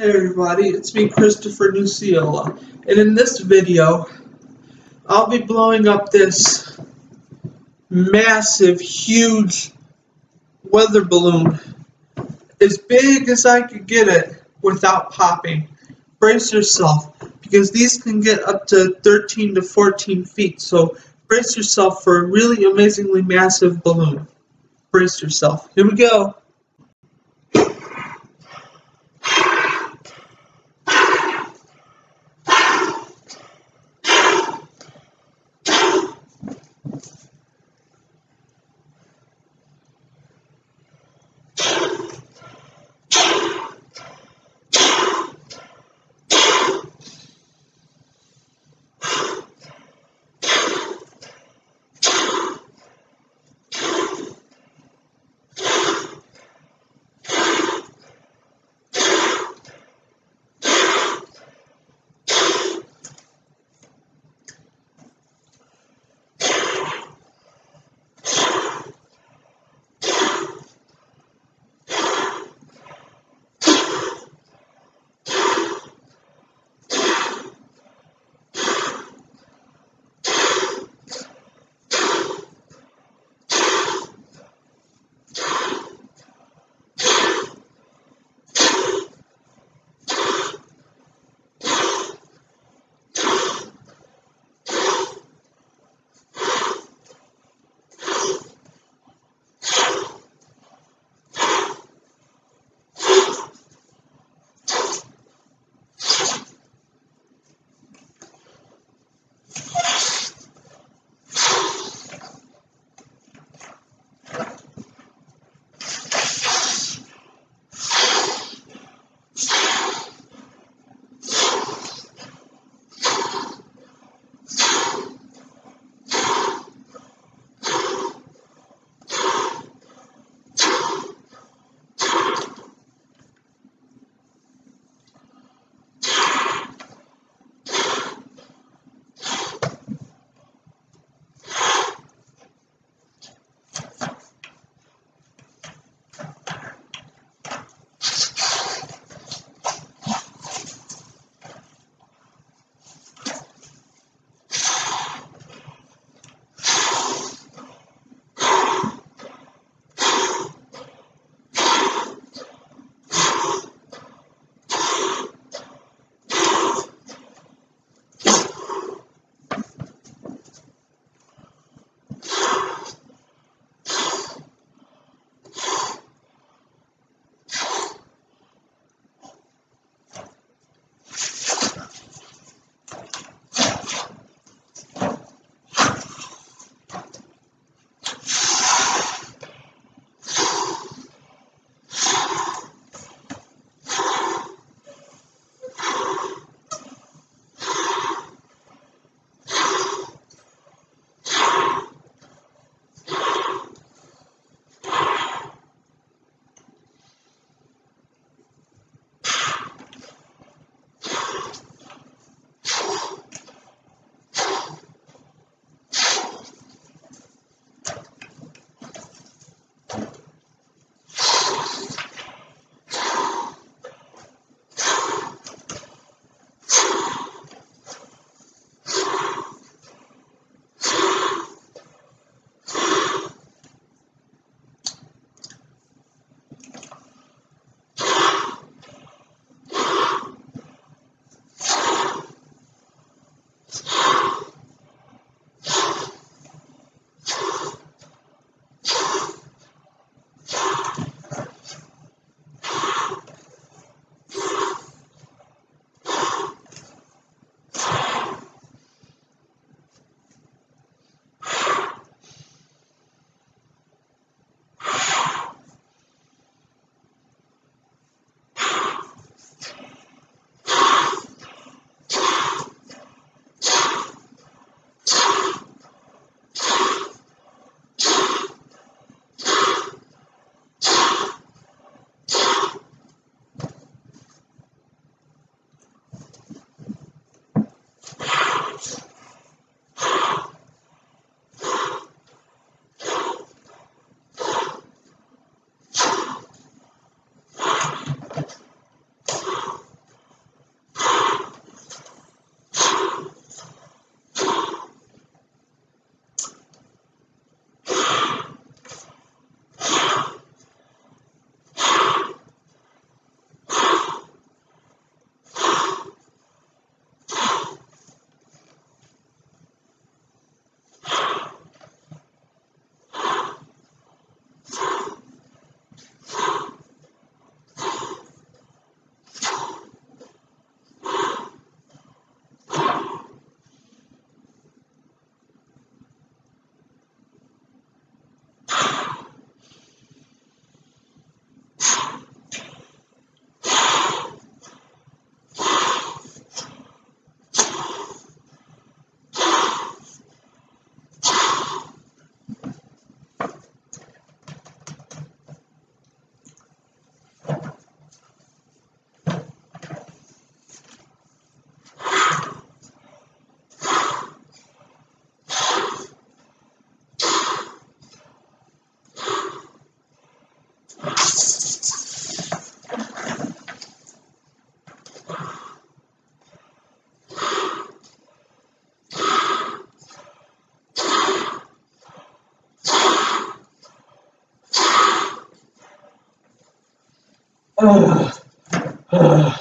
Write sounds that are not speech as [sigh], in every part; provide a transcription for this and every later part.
Hey everybody, it's me Christopher Nuciola, and in this video I'll be blowing up this massive, huge weather balloon as big as I could get it without popping. Brace yourself, because these can get up to 13 to 14 feet, so brace yourself for a really amazingly massive balloon. Brace yourself. Here we go. Uh, [sighs] uh. [sighs]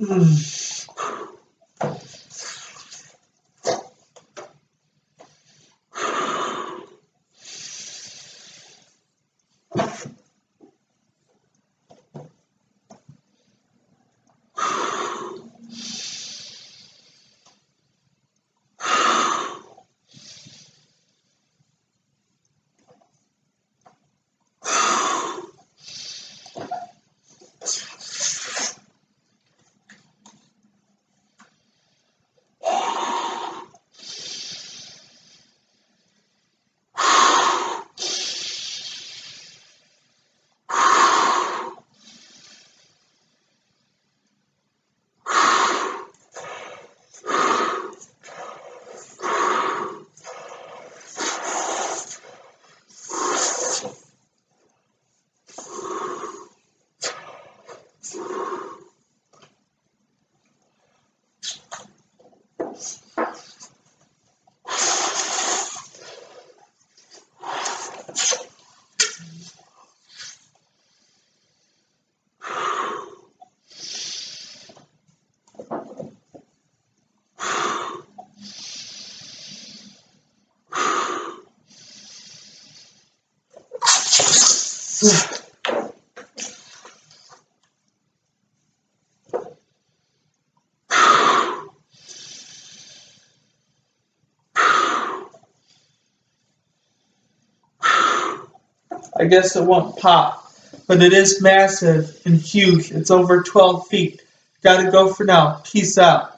음. I guess it won't pop, but it is massive and huge. It's over 12 feet. Gotta go for now. Peace out.